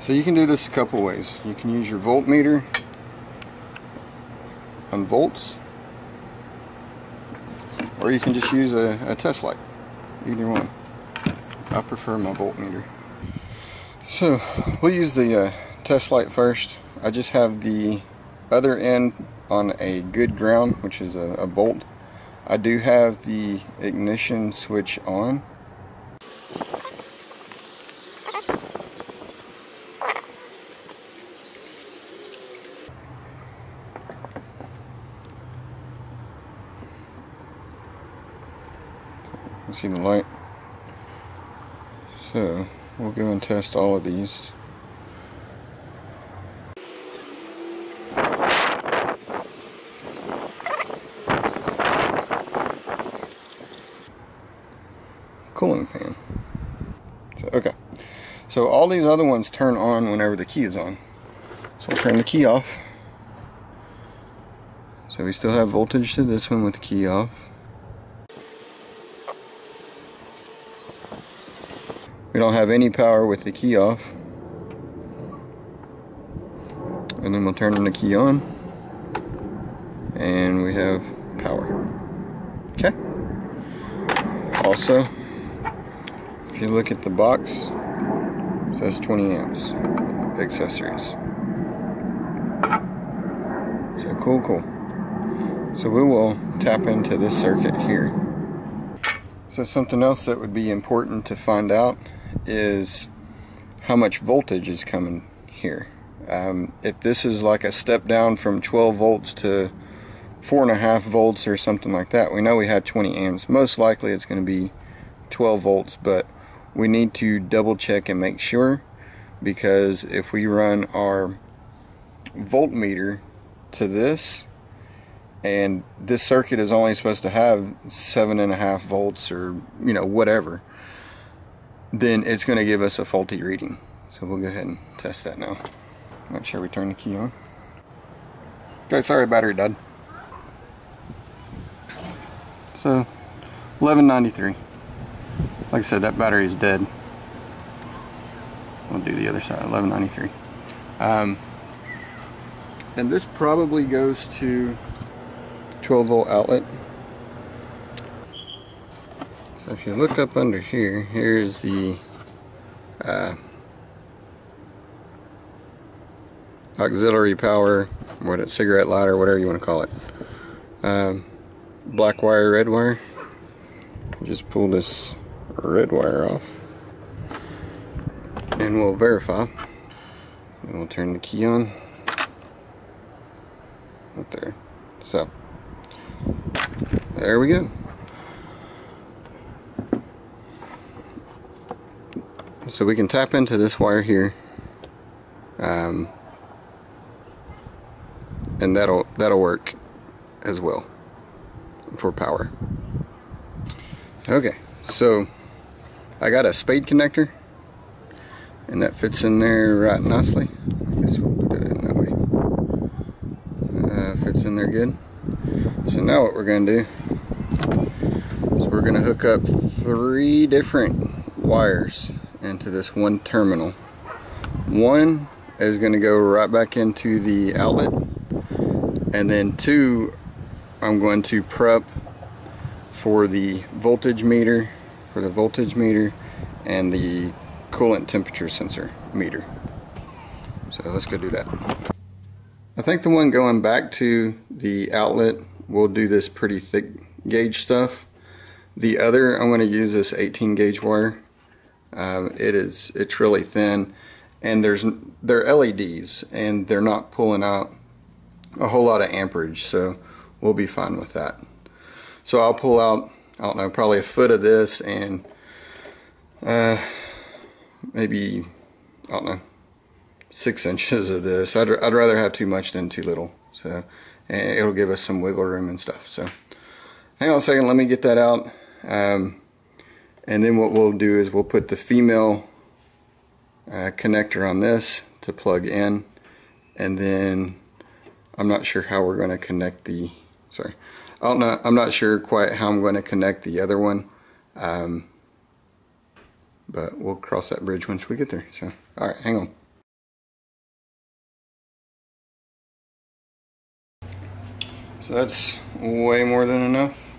So you can do this a couple ways. You can use your voltmeter on volts or you can just use a, a test light. Either one. I prefer my voltmeter. So we'll use the uh, test light first. I just have the other end on a good ground, which is a, a bolt. I do have the ignition switch on. You see the light? So we'll go and test all of these. Cooling fan. So, okay. So all these other ones turn on whenever the key is on. So I'll turn the key off. So we still have voltage to this one with the key off. We don't have any power with the key off. And then we'll turn the key on. And we have power. Okay. Also, if you look at the box, it says 20 amps accessories. So cool, cool. So we will tap into this circuit here. So something else that would be important to find out is how much voltage is coming here. Um, if this is like a step down from 12 volts to four and a half volts or something like that, we know we had 20 amps. Most likely it's going to be 12 volts, but we need to double check and make sure because if we run our voltmeter to this and this circuit is only supposed to have seven and a half volts or you know whatever then it's going to give us a faulty reading. So we'll go ahead and test that now. Make sure we turn the key on. Okay, sorry battery died. So 1193. Like I said, that battery is dead. We'll do the other side, 1193. Um, and this probably goes to 12 volt outlet so if you look up under here, here's the uh, auxiliary power, what it cigarette lighter, whatever you want to call it. Um, black wire, red wire. Just pull this red wire off, and we'll verify. And we'll turn the key on. Up there. So there we go. So we can tap into this wire here um, and that'll that'll work as well for power. Okay so I got a spade connector and that fits in there right nicely. I guess we'll put it in that way. Uh, fits in there good. So now what we're gonna do is we're gonna hook up three different wires into this one terminal. One is going to go right back into the outlet and then two I'm going to prep for the voltage meter for the voltage meter and the coolant temperature sensor meter. So let's go do that. I think the one going back to the outlet will do this pretty thick gauge stuff. The other I'm going to use this 18 gauge wire um, it is it's really thin and there's they're LEDs and they're not pulling out a whole lot of amperage so we'll be fine with that. So I'll pull out I don't know probably a foot of this and uh, maybe I don't know six inches of this. I'd, I'd rather have too much than too little so and it'll give us some wiggle room and stuff so hang on a second let me get that out um, and then what we'll do is we'll put the female uh, connector on this to plug in. And then I'm not sure how we're going to connect the, sorry, I'm not, I'm not sure quite how I'm going to connect the other one. Um, but we'll cross that bridge once we get there. So, all right, hang on. So that's way more than enough.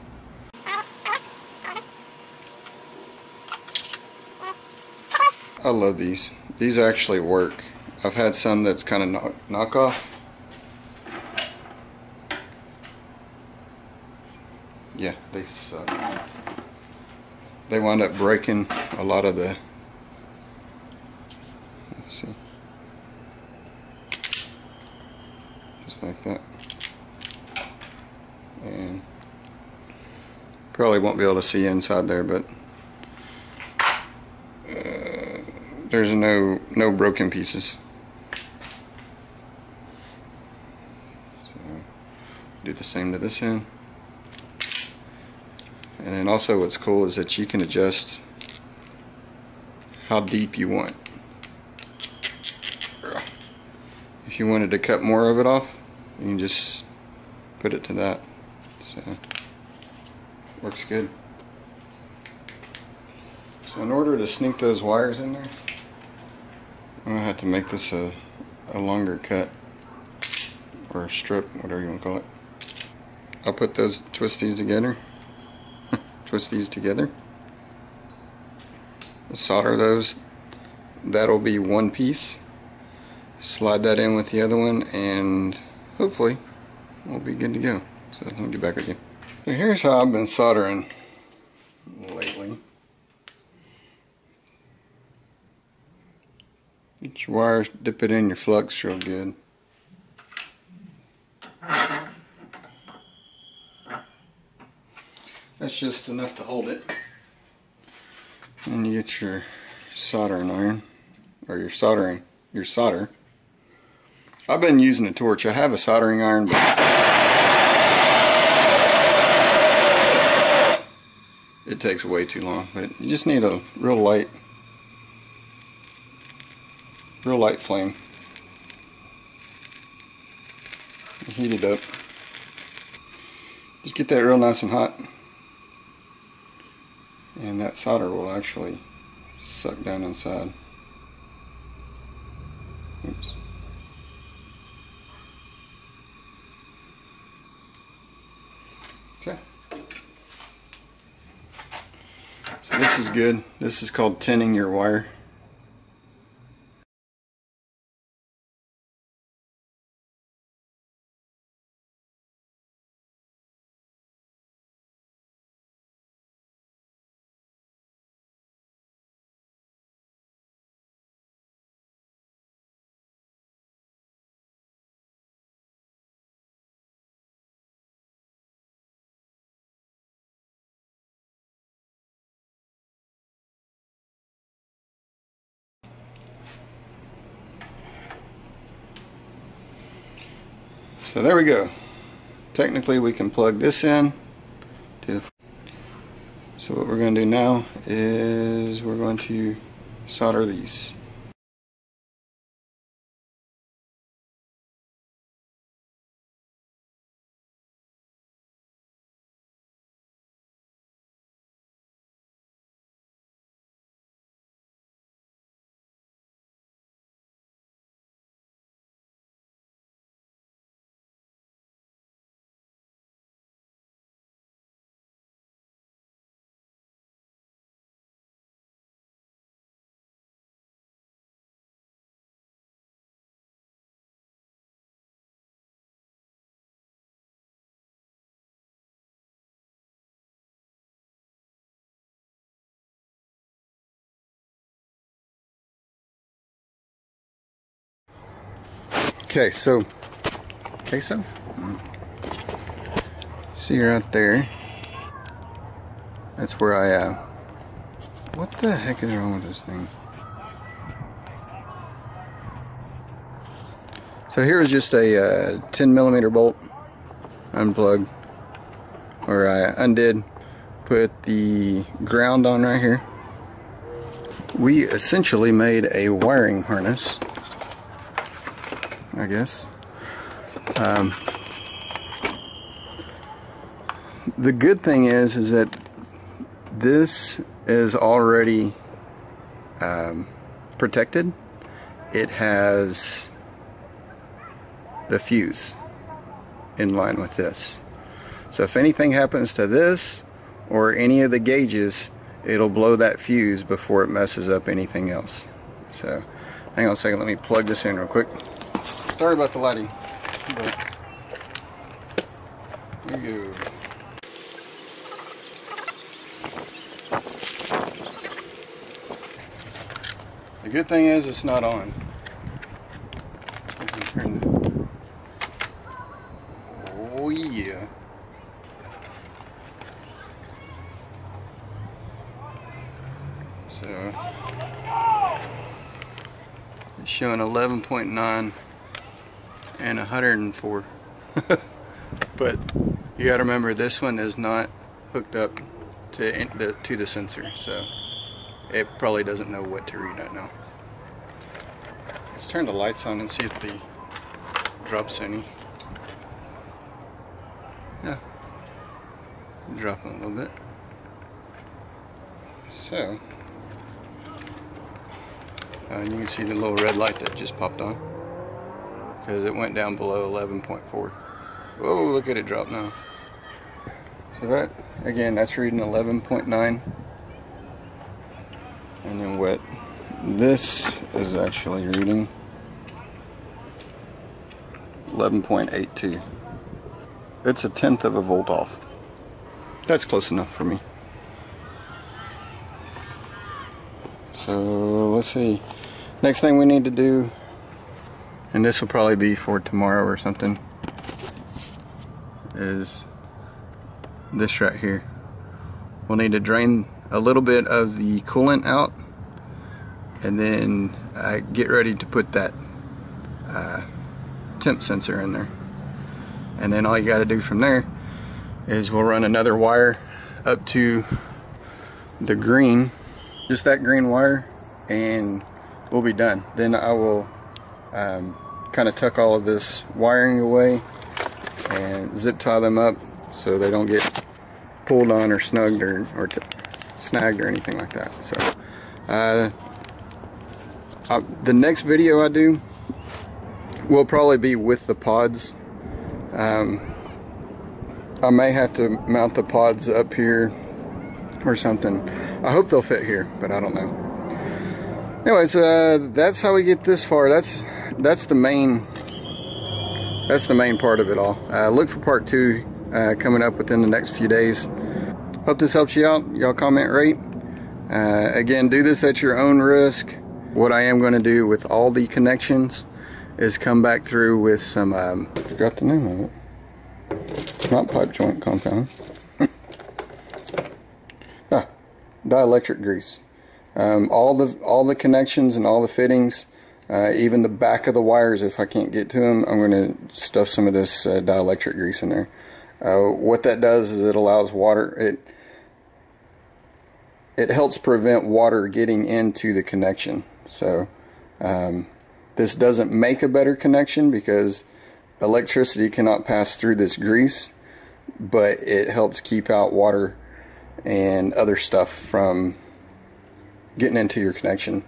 I love these. These actually work. I've had some that's kind of knock knockoff. Yeah, they suck. They wind up breaking a lot of the see. Just like that. And probably won't be able to see inside there, but there's no no broken pieces. So do the same to this end. And then also what's cool is that you can adjust how deep you want. If you wanted to cut more of it off, you can just put it to that. So works good. So in order to sneak those wires in there, I'm gonna have to make this a, a longer cut or a strip, whatever you want to call it. I'll put those, twist these together, twist these together, solder those, that'll be one piece, slide that in with the other one, and hopefully we'll be good to go. So let me get back with you. So here's how I've been soldering Get your wires, dip it in your flux real good. That's just enough to hold it. And you get your soldering iron, or your soldering, your solder. I've been using a torch. I have a soldering iron, but it takes way too long. But you just need a real light real light flame. Heat it up. Just get that real nice and hot. And that solder will actually suck down inside. Oops. Okay. So this is good. This is called tinning your wire. So there we go. Technically we can plug this in to the so what we're going to do now is we're going to solder these. Okay, so, okay, so, see you're out there. That's where I, uh, what the heck is wrong with this thing? So here's just a uh, 10 millimeter bolt unplugged, or I undid, put the ground on right here. We essentially made a wiring harness I guess. Um, the good thing is, is that this is already um, protected. It has the fuse in line with this. So if anything happens to this or any of the gauges, it'll blow that fuse before it messes up anything else. So hang on a second, let me plug this in real quick. Sorry about the lighting. But you go. The good thing is it's not on. Oh yeah. So it's showing 11.9 and 104. but you got to remember this one is not hooked up to the to the sensor, so it probably doesn't know what to read right now. Let's turn the lights on and see if the drops any. Yeah, dropping a little bit. So, uh, you can see the little red light that just popped on because it went down below 11.4. Whoa, look at it drop now. So that, again, that's reading 11.9. And then what this is actually reading 11.82. It's a tenth of a volt off. That's close enough for me. So let's see. Next thing we need to do, and this will probably be for tomorrow or something, is this right here. We'll need to drain a little bit of the coolant out and then uh, get ready to put that uh, temp sensor in there. And then all you got to do from there is we'll run another wire up to the green, just that green wire, and we'll be done. Then I will um, kind of tuck all of this wiring away and zip tie them up so they don't get pulled on or snugged or, or snagged or anything like that. So uh, uh, the next video I do will probably be with the pods. Um, I may have to mount the pods up here or something. I hope they'll fit here, but I don't know. Anyways, uh, that's how we get this far. That's that's the main that's the main part of it all. Uh, look for part two uh, coming up within the next few days. Hope this helps you out. Y'all comment, rate. Uh, again, do this at your own risk. What I am going to do with all the connections is come back through with some, um, I forgot the name of it. Not pipe joint compound. ah, dielectric grease. Um, all the all the connections and all the fittings, uh, even the back of the wires, if I can't get to them, I'm going to stuff some of this uh, dielectric grease in there. Uh, what that does is it allows water, it it helps prevent water getting into the connection. So um, this doesn't make a better connection because electricity cannot pass through this grease, but it helps keep out water and other stuff from getting into your connection.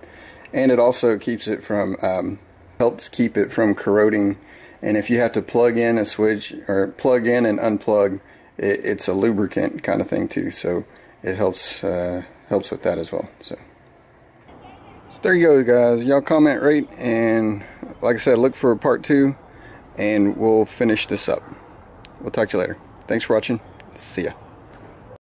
And it also keeps it from, um, helps keep it from corroding. And if you have to plug in a switch or plug in and unplug, it, it's a lubricant kind of thing too. So it helps, uh, helps with that as well. So. So there you go, guys. Y'all comment, rate, and like I said, look for part two, and we'll finish this up. We'll talk to you later. Thanks for watching. See ya.